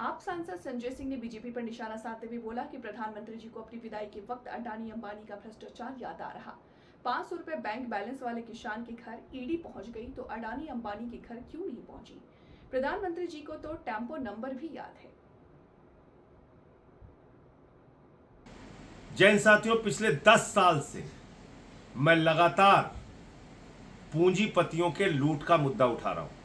आप सांसद संजय सिंह ने बीजेपी पर निशाना साधते हुए बोला कि प्रधानमंत्री जी को अपनी विदाई के वक्त अडानी अंबानी का भ्रष्टाचार याद आ रहा। पाँच सौ रुपए बैंक बैलेंस वाले किसान के घर ईडी पहुँच गई तो अडानी अंबानी के घर क्यों नहीं पहुँची? प्रधानमंत्री जी को तो टेंपो नंबर भी याद है। जैन साथियों, पिछले दस साल से मैं लगातार पूंजीपतियों के लूट का मुद्दा उठा रहा हूँ।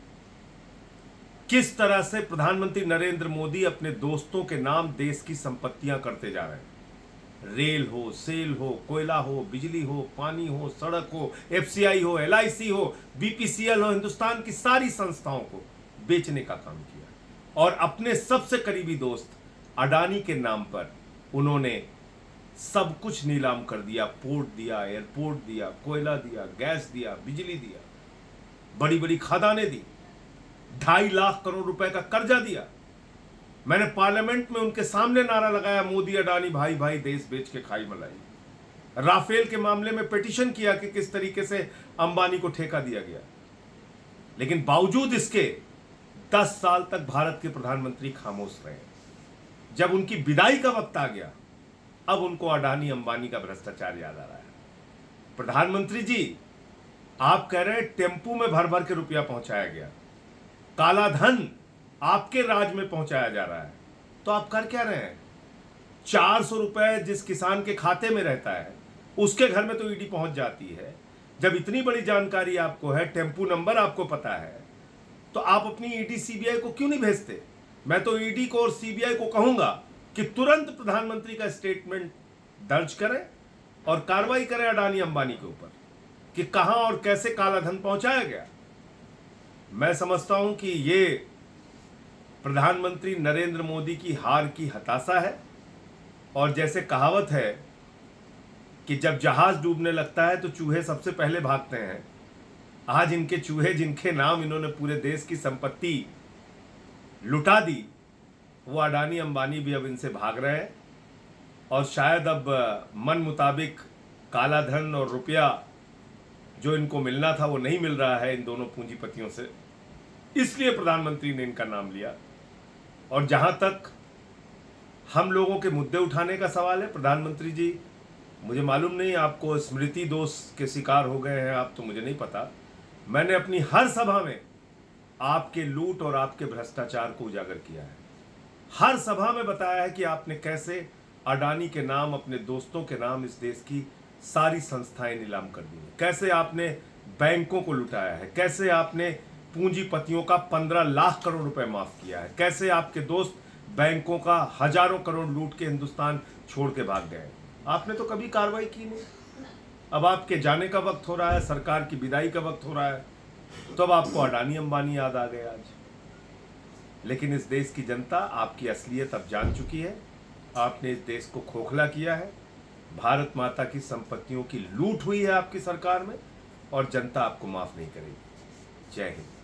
किस तरह से प्रधानमंत्री नरेंद्र मोदी अपने दोस्तों के नाम देश की संपत्तियाँ करते जा रहे हैं? रेल हो, सेल हो, कोयला हो, बिजली हो, पानी हो, सड़क हो, एफसीआई हो, एलआईसी हो, बीपीसीएल हो, हिंदुस्तान की सारी संस्थाओं को बेचने का काम किया। और अपने सबसे करीबी दोस्त अडानी के नाम पर उन्होंने सब कुछ नीलाम कर दिया। पोर्ट दिया, एयरपोर्ट दिया, कोयला दिया, गैस दिया, बिजली दिया बड़ी बड़ी खदानें दी। ढाई लाख करोड़ रुपए का कर्जा दिया। मैंने पार्लियामेंट में उनके सामने नारा लगाया, मोदी, अडानी भाई भाई, देश बेच के खाई मलाई। राफेल के मामले में पिटिशन किया कि किस तरीके से अंबानी को ठेका दिया गया। लेकिन बावजूद इसके, दस साल तक भारत के प्रधानमंत्री खामोश रहे। जब उनकी विदाई का वक्त आ गया, अब उनको अडानी, अंबानी का भ्रष्टाचार याद आ रहा है। प्रधानमंत्री जी, आप कह रहे हैं टेंपू में भर भर के रुपया पहुँचाया गया। काला धन आपके राज में पहुँचाया जा रहा है। तो आप कर क्या रहे हैं? चार सौ रुपए जिस किसान के खाते में रहता है, उसके घर में तो ईडी पहुँच जाती है। जब इतनी बड़ी जानकारी आपको है, टेंपू नंबर आपको पता है तो आप अपनी ईडी सीबीआई को क्यों नहीं भेजते? मैं तो ईडी को और सीबीआई को कहूँगा कि तुरंत प्रधानमंत्री का स्टेटमेंट दर्ज करें और कार्रवाई करें अडानी अंबानी के ऊपर कि कहाँ और कैसे काला धन पहुँचाया गया। मैं समझता हूँ कि ये प्रधानमंत्री नरेंद्र मोदी की हार की हताशा है और जैसे कहावत है कि जब जहाज़ डूबने लगता है तो चूहे सबसे पहले भागते हैं। आज इनके चूहे जिनके नाम इन्होंने पूरे देश की संपत्ति लुटा दी, वो अडानी अंबानी भी अब इनसे भाग रहे हैं। और शायद अब मन मुताबिक काला धन और रुपया जो इनको मिलना था, वो नहीं मिल रहा है इन दोनों पूंजीपतियों से। इसलिए प्रधानमंत्री ने इनका नाम लिया। और जहाँ तक हम लोगों के मुद्दे उठाने का सवाल है, प्रधानमंत्री जी, मुझे मालूम नहीं आपको स्मृति दोष के शिकार हो गए हैं, आप तो मुझे नहीं पता। मैंने अपनी हर सभा में आपके लूट और आपके भ्रष्टाचार को उजागर किया है। हर सभा में बताया है कि आपने कैसे अडानी के नाम, अपने दोस्तों के नाम इस देश की सारी संस्थाएँ नीलाम कर दी कैसे आपने बैंकों को लुटाया है? कैसे आपने पूंजीपतियों का पंद्रह लाख करोड़ रुपए माफ़ किया है? कैसे आपके दोस्त बैंकों का हज़ारों करोड़ लूट के हिंदुस्तान छोड़ के भाग गए आपने तो कभी कार्रवाई की नहीं। अब आपके जाने का वक्त हो रहा है, सरकार की विदाई का वक्त हो रहा है। तो अब आपको अडानी अंबानी याद आ गए आज। लेकिन इस देश की जनता आपकी असलियत अब जान चुकी है। आपने इस देश को खोखला किया है। भारत माता की संपत्तियों की लूट हुई है आपकी सरकार में और जनता आपको माफ़ नहीं करेगी। जय हिंद।